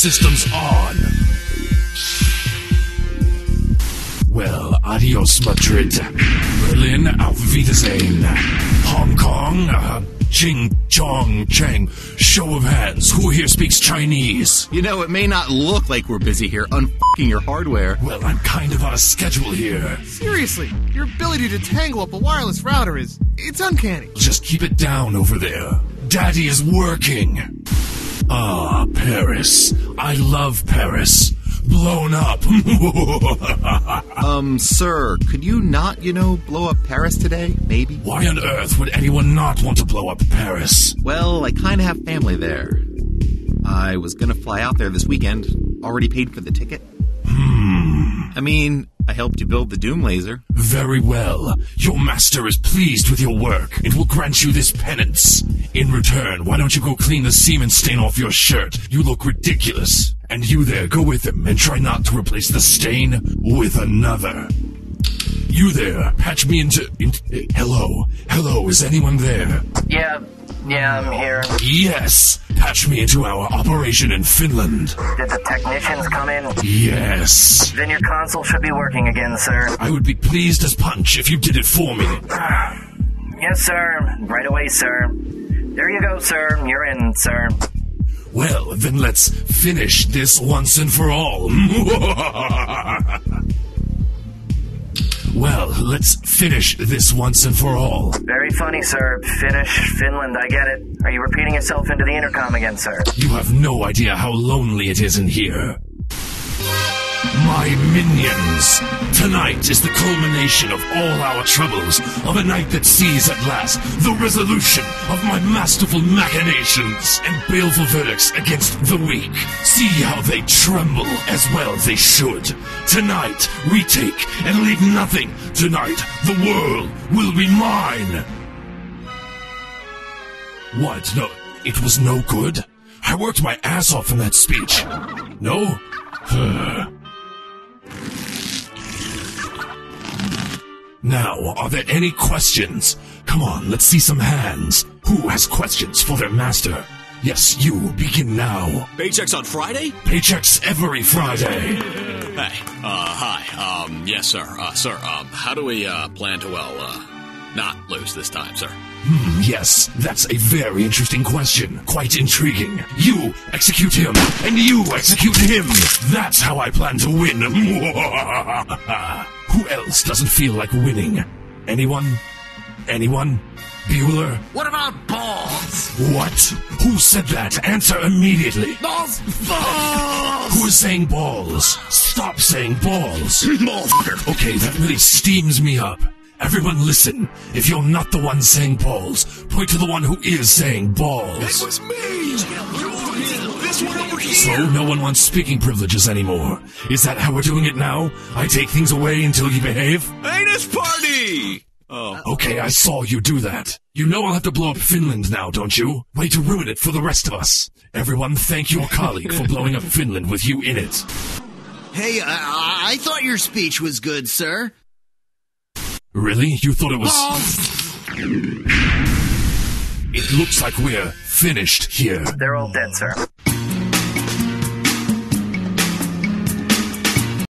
systems on. Well, adios, Madrid. Berlin, auf Wiedersehen. Hong Kong, uh, Ching Chong Chang. Show of hands. Who here speaks Chinese? You know, it may not look like we're busy here unfucking your hardware. Well, I'm kind of on a schedule here. Seriously, your ability to tangle up a wireless router is. it's uncanny. Just keep it down over there. Daddy is working. Ah, Paris. I love Paris. Blown up. Um, sir, could you not, you know, blow up Paris today? Maybe? Why on earth would anyone not want to blow up Paris? Well, I kinda have family there. I was gonna fly out there this weekend. Already paid for the ticket. Hmm. I mean, I helped you build the Doom Laser. Very well. Your master is pleased with your work and will grant you this penance. In return, why don't you go clean the semen stain off your shirt? You look ridiculous. And you there, go with him and try not to replace the stain with another. You there, patch me into. into hello? Hello, is anyone there? Yeah, yeah, I'm here. Yes! Patch me into our operation in Finland. Did the technicians come in? Yes. Then your console should be working again, sir. I would be pleased as punch if you did it for me. Yes, sir. Right away, sir. There you go, sir. You're in, sir. Well, then let's finish this once and for all. well, let's finish this once and for all. Very funny, sir. Finish Finland, I get it. Are you repeating yourself into the intercom again, sir? You have no idea how lonely it is in here. My minions! Tonight is the culmination of all our troubles, of a night that sees at last the resolution of my masterful machinations and baleful verdicts against the weak. See how they tremble as well they should. Tonight, we take and leave nothing. Tonight, the world will be mine. What? No, it was no good? I worked my ass off in that speech. No? Now, are there any questions? Come on, let's see some hands. Who has questions for their master? Yes, you, begin now. Paychecks on Friday? Paychecks every Friday. Hey, uh, hi. Um, yes, sir. Uh, sir, um, how do we, uh, plan to, well, uh, not lose this time, sir? Hmm, yes, that's a very interesting question. Quite intriguing. You execute him, and you execute him. That's how I plan to win. Who else doesn't feel like winning? Anyone? Anyone? Bueller? What about balls? What? Who said that? Answer immediately. Balls! Balls! Who is saying balls? Stop saying balls. Okay, that really steams me up. Everyone listen. If you're not the one saying balls, point to the one who is saying balls. It was me! So no one wants speaking privileges anymore. Is that how we're doing it now? I take things away until you behave? Anus party! Oh. Okay, I saw you do that. You know I'll have to blow up Finland now, don't you? Way to ruin it for the rest of us. Everyone, thank your colleague for blowing up Finland with you in it. Hey, I, I thought your speech was good, sir. Really? You thought it was. Oh. It looks like we're finished here. They're all dead, sir.